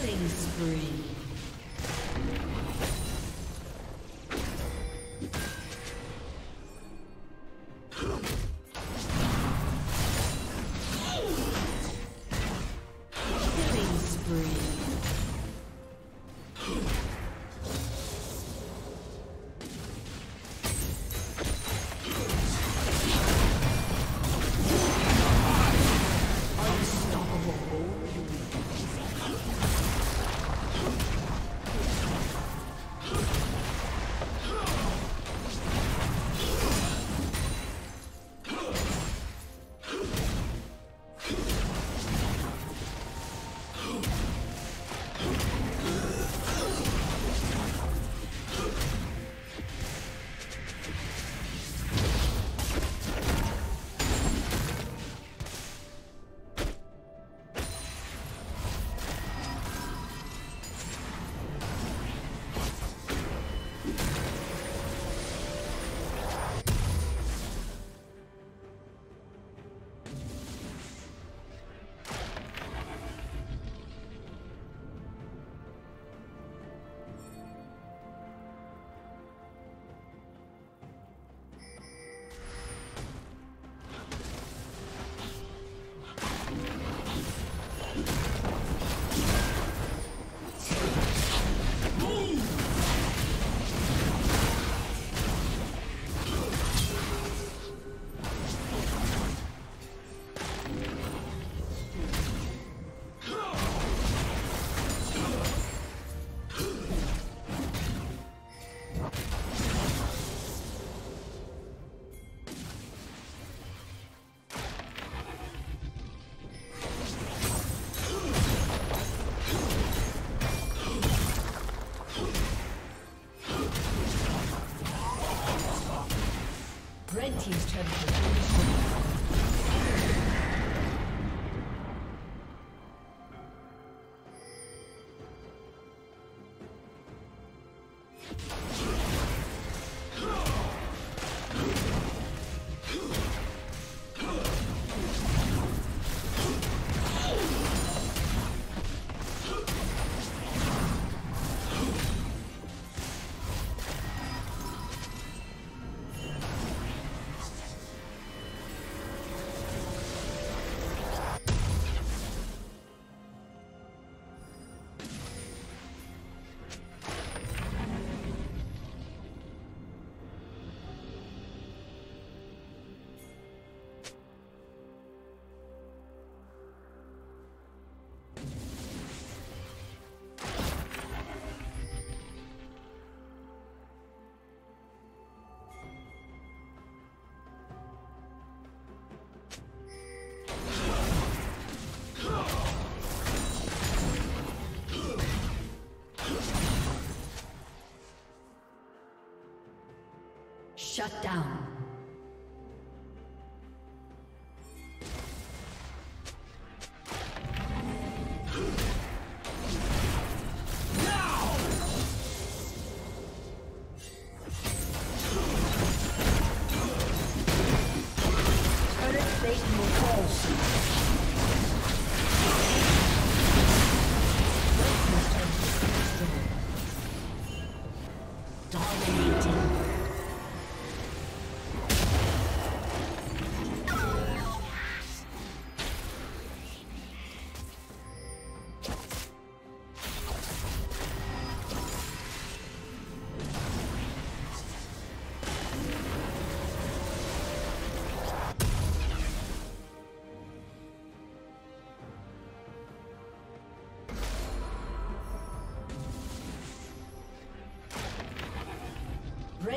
Killing spree. Shut down.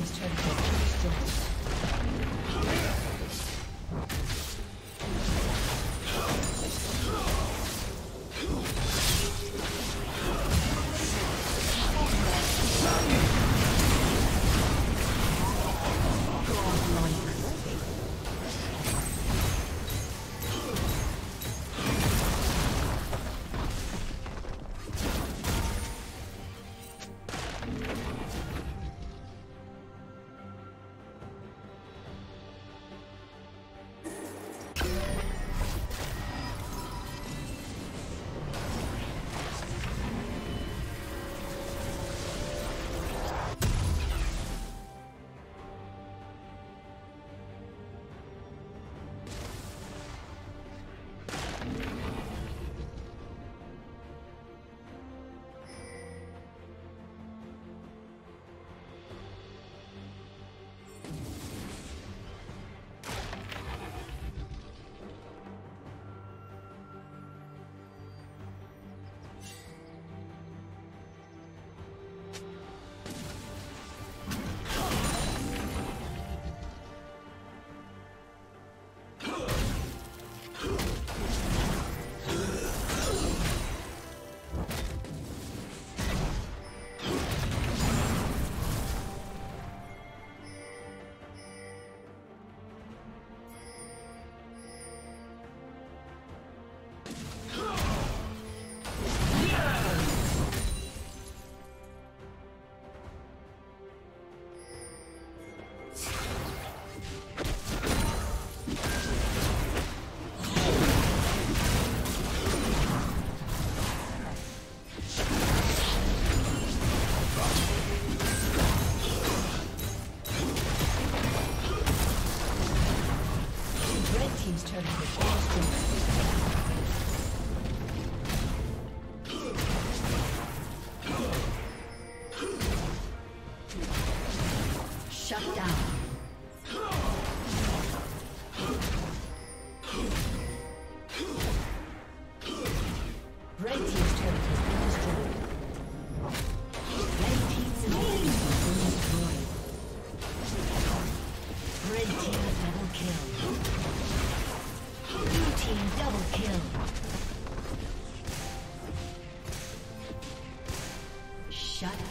team's turn. has been destroyed.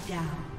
下。